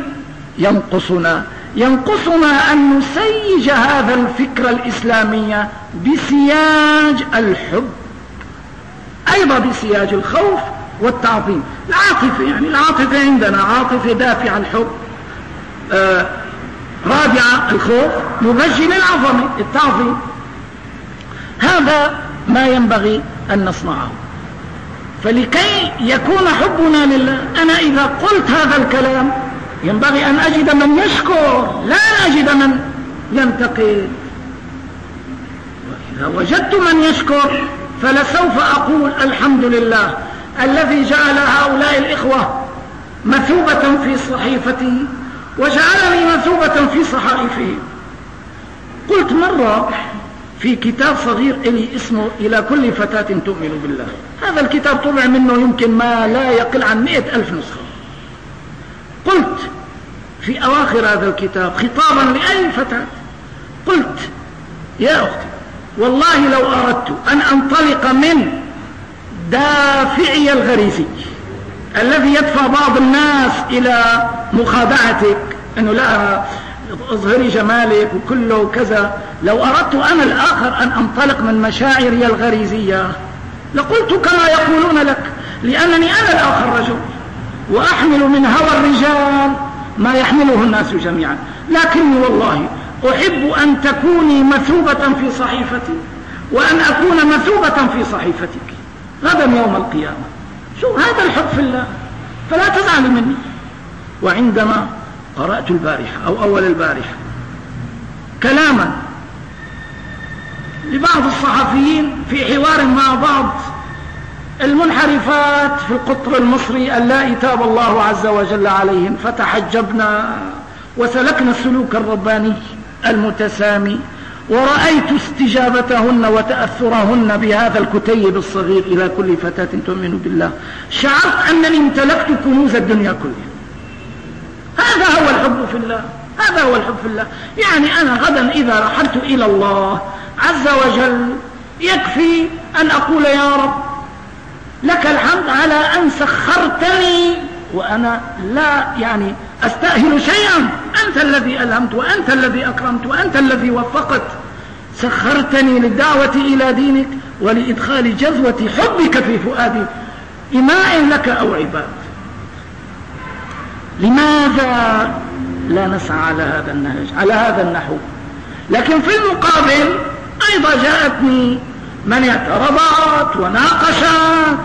[SPEAKER 1] ينقصنا. ينقصنا أن نسيج هذا الفكر الإسلامي بسياج الحب. أيضا بسياج الخوف والتعظيم. العاطفة يعني العاطفة عندنا عاطفة دافع الحب. آه رابعة الخوف مبجل العظمة التعظيم. هذا ما ينبغي أن نصنعه. فلكي يكون حبنا لله أنا إذا قلت هذا الكلام ينبغي أن أجد من يشكر لا أجد من ينتقد. وإذا وجدت من يشكر فلسوف أقول الحمد لله الذي جعل هؤلاء الإخوة مثوبة في صحيفتي وجعلني مثوبة في صحائفه قلت مرة في كتاب صغير إلي اسمه إلى كل فتاة تؤمن بالله. هذا الكتاب طلع منه يمكن ما لا يقل عن مئة ألف نسخة. قلت في أواخر هذا الكتاب خطابا لأي فتاة قلت يا أختي والله لو أردت أن أنطلق من دافعي الغريزي الذي يدفع بعض الناس إلى مخادعتك أنه لا اظهري جمالك وكله كذا لو أردت أنا الآخر أن أنطلق من مشاعري الغريزية لقلت كما يقولون لك لأنني أنا الآخر رجل. وأحمل من هوى الرجال ما يحمله الناس جميعا. لكني والله أحب أن تكوني مثوبة في صحيفتي وأن أكون مثوبة في صحيفتك غدا يوم القيامة. شو هذا الحب في الله؟ فلا تزعلي مني. وعندما قرأت البارحة أو أول البارحة كلاما لبعض الصحفيين في حوار مع بعض المنحرفات في القطر المصري اللائي تاب الله عز وجل عليهم فتحجبنا وسلكنا السلوك الرباني المتسامي ورأيت استجابتهن وتأثرهن بهذا الكتيب الصغير إلى كل فتاة تؤمن بالله. شعرت أنني امتلكت كنوز الدنيا كلها. هذا هو الحب في الله. هذا هو الحب في الله. يعني أنا غدا إذا رحلت إلى الله عز وجل يكفي أن أقول يا رب لك الحمد على أن سخرتني وأنا لا يعني أستأهل شيئا. أنت الذي ألهمت وأنت الذي أكرمت وأنت الذي وفقت. سخرتني للدعوة إلى دينك ولإدخال جذوة حبك في فؤادي. إماء لك أو عباد؟ لماذا لا نسعى على هذا النهج على هذا النحو؟ لكن في المقابل أيضا جاءتني من اعترضت وناقشت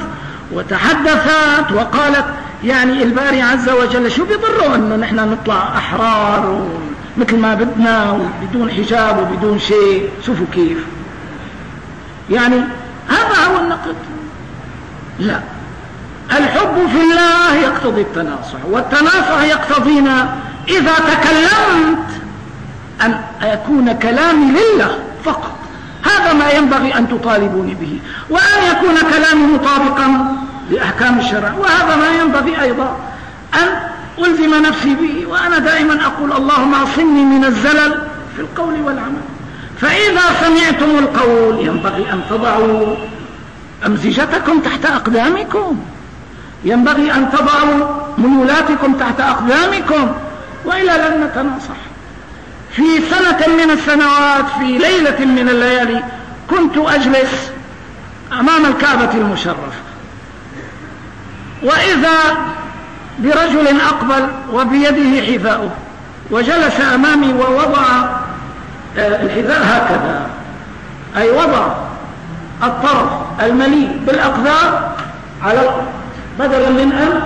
[SPEAKER 1] وتحدثت وقالت يعني الباري عز وجل شو بيضره انه نحن نطلع احرار مثل ما بدنا وبدون حجاب وبدون شيء؟ شوفوا كيف. يعني هذا هو النقد. لا. الحب في الله يقتضي التناصح والتناصح يقتضينا إذا تكلمت أن يكون كلامي لله فقط. هذا ما ينبغي أن تطالبوني به وأن يكون كلامي مطابقا لأحكام الشرع وهذا ما ينبغي أيضا. أن ألزم نفسي به وأنا دائما أقول اللهم أعصمني من الزلل في القول والعمل. فإذا سمعتم القول ينبغي أن تضعوا أمزجتكم تحت أقدامكم. ينبغي أن تضعوا ميولاتكم تحت أقدامكم. وإلا لن نتناصح. في سنة من السنوات في ليلة من الليالي كنت أجلس أمام الكعبة المشرفة. وإذا برجل أقبل وبيده حذاؤه وجلس أمامي ووضع آه، الحذاء هكذا. أي وضع الطرف المليء بالأقدار على الأرض بدلا من أن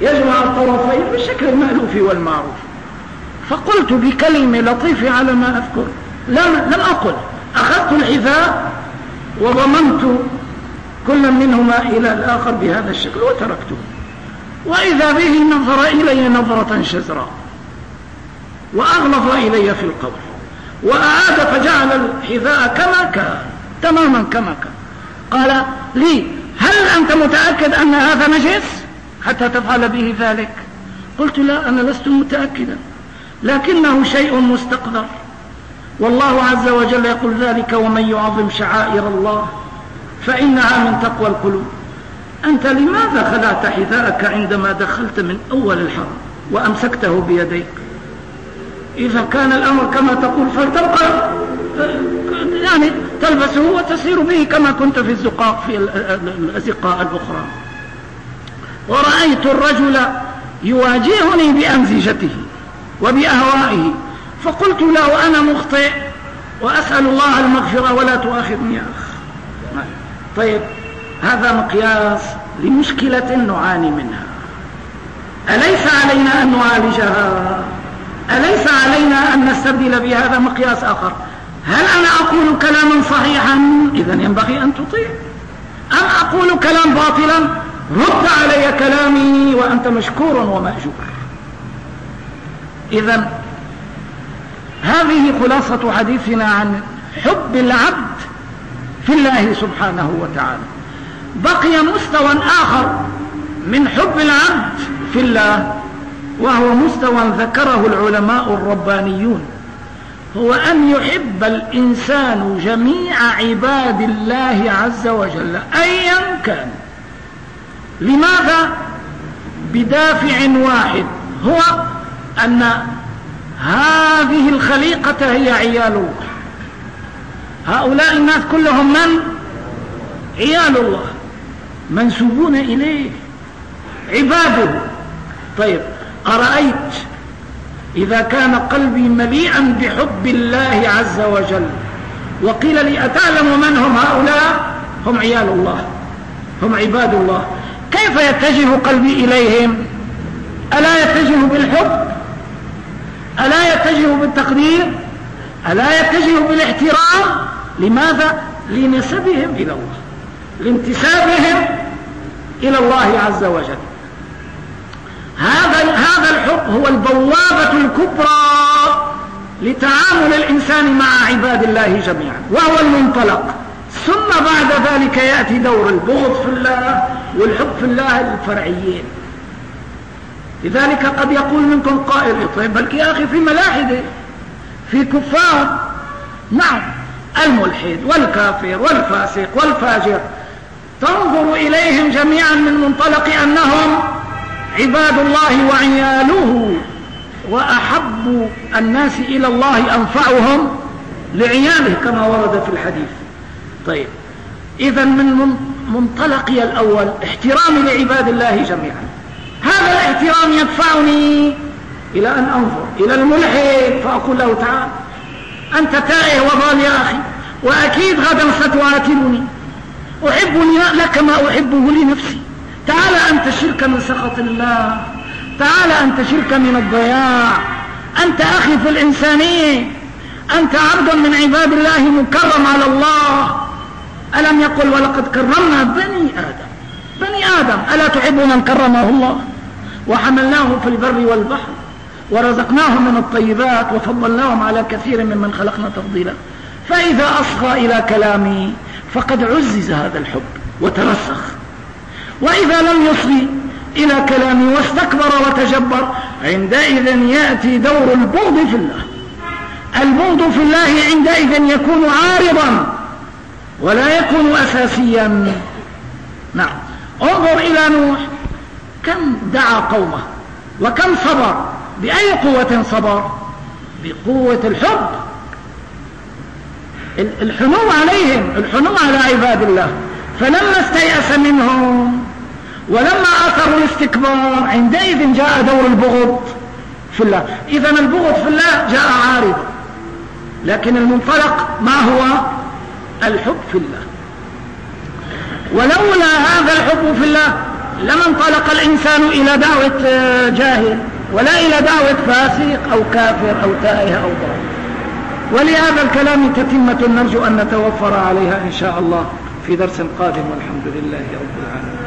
[SPEAKER 1] يجمع الطرفين بالشكل المألوف والمعروف. فقلت بكلمة لطيفة على ما أذكر. لم, لم أقل. أخذت الحذاء وضمنت كل منهما إلى الآخر بهذا الشكل وتركته. وإذا به نظر إلي نظرة شزراء وأغلظ إلي في القول وأعاد فجعل الحذاء كما كان تماما كما كان. قال لي هل أنت متأكد أن هذا نجس؟ حتى تفعل به ذلك. قلت لا أنا لست متأكدا. لكنه شيء مستقذر. والله عز وجل يقول ذلك ومن يعظم شعائر الله فإنها من تقوى القلوب. أنت لماذا خلعت حذاءك عندما دخلت من أول الحرم وأمسكته بيديك؟ إذا كان الأمر كما تقول فلتبقى يعني تلبسه وتسير به كما كنت في الزقاق في الأزقاء الأخرى. ورأيت الرجل يواجهني بأمزجته. وبأهوائه. فقلت له أنا مخطئ وأسأل الله المغفرة ولا تؤاخذني يا أخ. طيب هذا مقياس لمشكلة نعاني منها. أليس علينا أن نعالجها؟ أليس علينا أن نستبدل بهذا مقياس آخر؟ هل أنا أقول كلاما صحيحا؟ إذا ينبغي أن تطيع. أم أقول كلام باطلا؟ رد علي كلامي وأنت مشكور ومأجور. إذا هذه خلاصة حديثنا عن حب العبد في الله سبحانه وتعالى. بقي مستوى آخر من حب العبد في الله وهو مستوى ذكره العلماء الربانيون. هو أن يحب الإنسان جميع عباد الله عز وجل أيا كان. لماذا؟ بدافع واحد. هو أن هذه الخليقة هي عيال الله. هؤلاء الناس كلهم من؟ عيال الله. منسوبون إليه. عباده. طيب أرأيت إذا كان قلبي مليئا بحب الله عز وجل وقيل لي أتعلم من هم هؤلاء؟ هم عيال الله. هم عباد الله. كيف يتجه قلبي إليهم؟ ألا يتجه بالحب؟ ألا يتجه بالتقدير؟ ألا يتجه بالاحترام؟ لماذا؟ لنسبهم إلى الله. لانتسابهم إلى الله عز وجل. هذا هذا الحب هو البوابة الكبرى لتعامل الإنسان مع عباد الله جميعا وهو المنطلق. ثم بعد ذلك يأتي دور البغض في الله والحب في الله الفرعيين. لذلك قد يقول منكم قائل طيب بل يا أخي في ملاحدة في كفار. نعم الملحد والكافر والفاسق والفاجر. تنظر إليهم جميعا من منطلق أنهم عباد الله وعياله وأحب الناس إلى الله أنفعهم لعياله كما ورد في الحديث. طيب إذا من منطلقي الأول احترامي لعباد الله جميعا. هذا الاحترام يدفعني إلى أن أنظر إلى الملحد فأقول له تعال أنت تائه وضال يا أخي وأكيد غدا ستعاتبني أحبني لك ما أحبه لنفسي. تعال أنت شرك من سخط الله. تعال أنت شرك من الضياع. أنت أخي في الإنسانية. أنت عبد من عباد الله مكرم على الله. ألم يقل ولقد كرمنا بني آدم؟ بني آدم ألا تحب من كرمه الله؟ وحملناهم في البر والبحر ورزقناهم من الطيبات وفضلناهم على كثير ممن خلقنا تفضيلا. فإذا أصغى إلى كلامي فقد عزز هذا الحب وترسخ. وإذا لم يصغي إلى كلامي واستكبر وتجبر عندئذ يأتي دور البغض في الله. البغض في الله عندئذ يكون عارضا ولا يكون أساسيا. نعم. انظر إلى نوح. كم دعا قومه؟ وكم صبر؟ بأي قوة صبر؟ بقوة الحب. الحنو عليهم الحنو على عباد الله. فلما استيأس منهم ولما أثروا الاستكبار عندئذ جاء دور البغض في الله. إذا البغض في الله جاء عارضا لكن المنطلق ما هو؟ الحب في الله. ولولا هذا الحب في الله لما انطلق الإنسان إلى دعوة جاهل ولا إلى دعوة فاسق أو كافر أو تائه أو ضال ولهذا الكلام تتمة نرجو أن نتوفر عليها إن شاء الله في درس قادم والحمد لله رب العالمين.